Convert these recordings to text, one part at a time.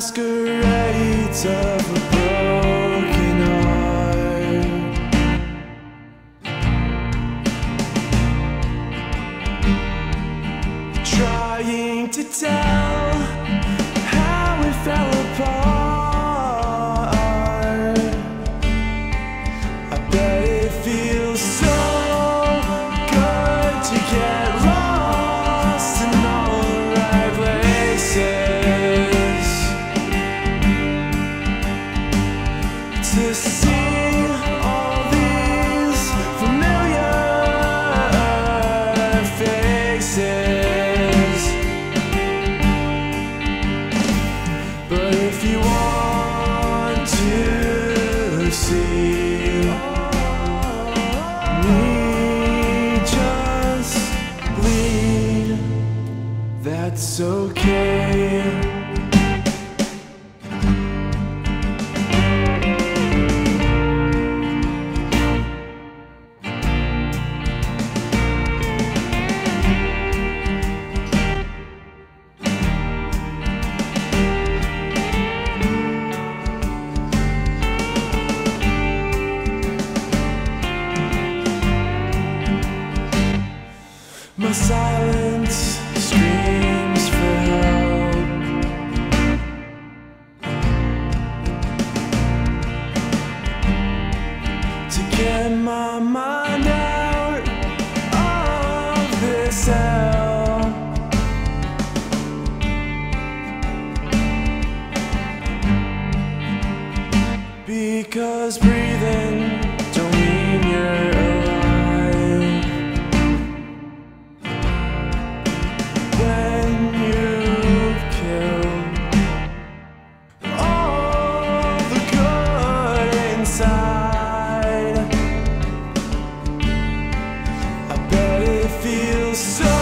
masquerades of a broken heart. Trying to tell it's okay. My silence Because breathing don't mean you're alive When you've killed All the good inside I bet it feels so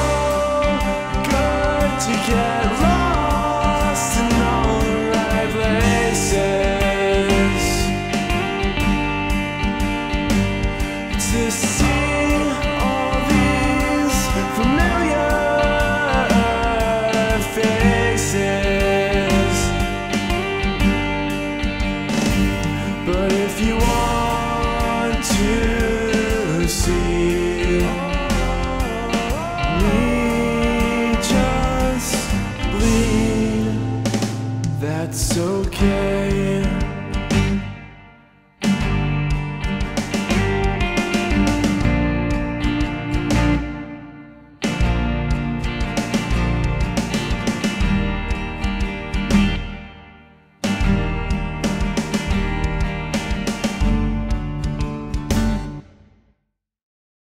It's okay.